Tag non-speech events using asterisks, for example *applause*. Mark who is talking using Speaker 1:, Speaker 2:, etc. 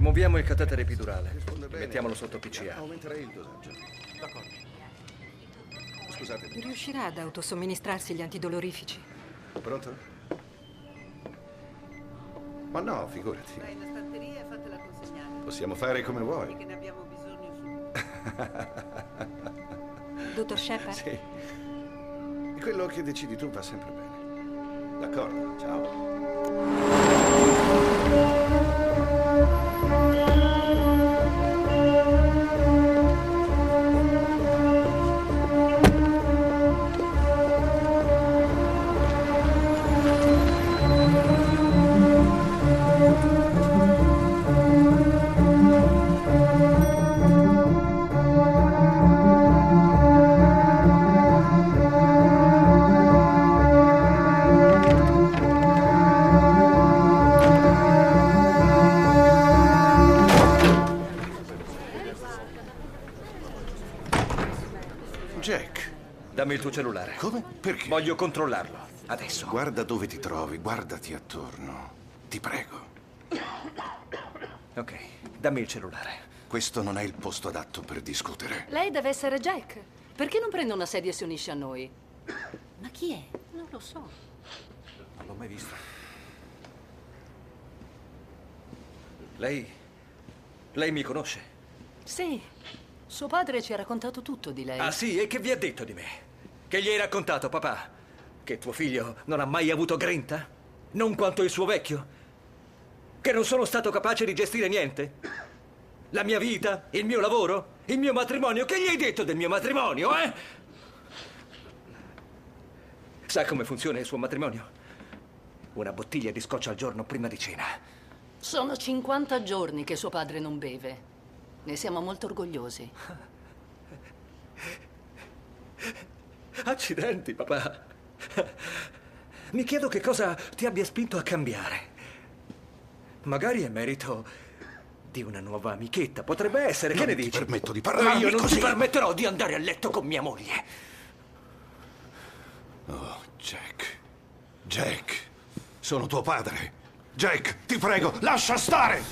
Speaker 1: Rimuoviamo il catetere epidurale. Mettiamolo sotto PCA.
Speaker 2: Aumenterei il dosaggio.
Speaker 3: D'accordo.
Speaker 2: Scusatemi.
Speaker 4: Riuscirà ad autosomministrarsi gli antidolorifici?
Speaker 2: Pronto? Ma no, figurati.
Speaker 5: Vai in stanteria e fatela consegnare.
Speaker 2: Possiamo fare come vuoi.
Speaker 5: Che ne abbiamo bisogno su. *laughs*
Speaker 4: Dottor Shepard?
Speaker 2: Sì. Quello che decidi tu va sempre bene. D'accordo, ciao. Jack,
Speaker 1: Dammi il tuo cellulare.
Speaker 2: come? Perché?
Speaker 1: Voglio controllarlo. Adesso.
Speaker 2: Guarda dove ti trovi, guardati attorno. Ti prego.
Speaker 1: Ok, dammi il cellulare.
Speaker 2: Questo non è il posto adatto per discutere.
Speaker 6: Lei deve essere Jack. Perché non prende una sedia e si unisce a noi?
Speaker 5: Ma chi è?
Speaker 6: Non lo so.
Speaker 1: Non l'ho mai visto. Lei. Lei mi conosce?
Speaker 6: Sì. Suo padre ci ha raccontato tutto di lei.
Speaker 1: Ah sì, e che vi ha detto di me? Che gli hai raccontato, papà? Che tuo figlio non ha mai avuto grinta? Non quanto il suo vecchio? Che non sono stato capace di gestire niente? La mia vita? Il mio lavoro? Il mio matrimonio? Che gli hai detto del mio matrimonio, eh? Sa come funziona il suo matrimonio? Una bottiglia di scotch al giorno prima di cena.
Speaker 6: Sono 50 giorni che suo padre non beve. Ne siamo molto orgogliosi. *laughs*
Speaker 1: Accidenti, papà. Mi chiedo che cosa ti abbia spinto a cambiare. Magari è merito di una nuova amichetta. Potrebbe essere, che
Speaker 2: Non
Speaker 1: ne
Speaker 2: ti
Speaker 1: dici?
Speaker 2: permetto di parlarmi
Speaker 1: Io non
Speaker 2: così.
Speaker 1: ti permetterò di andare a letto con mia moglie.
Speaker 2: Oh, Jack. Jack, sono tuo padre. Jack, ti prego, lascia stare!